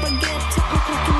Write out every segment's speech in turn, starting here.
Forget to Talk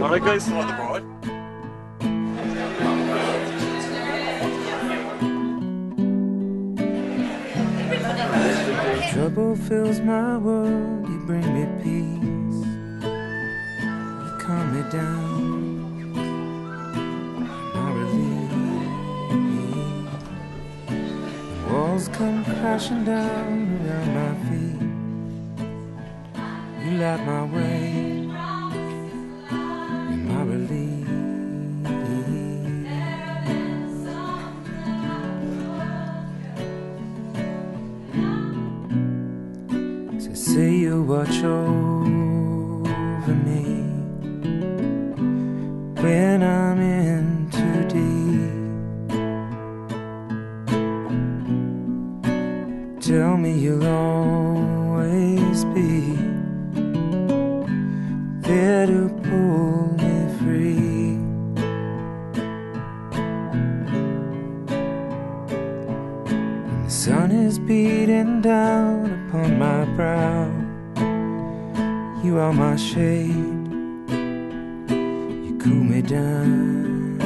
Alright guys, on the board. Trouble fills my world, you bring me peace. You calm me down, my relief. Walls come crashing down around my feet. You light my way, say you watch over me when I'm in too deep. Tell me you'll always be there to pull me free. Beating down upon my brow. You are my shade, you cool me down.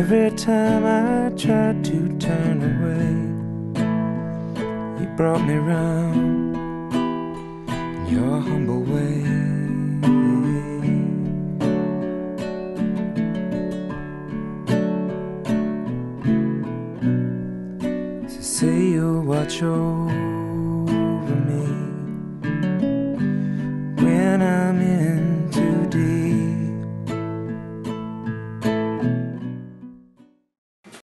Every time I tried to turn away, you brought me round in your humble way. Say you'll watch over me when I'm in.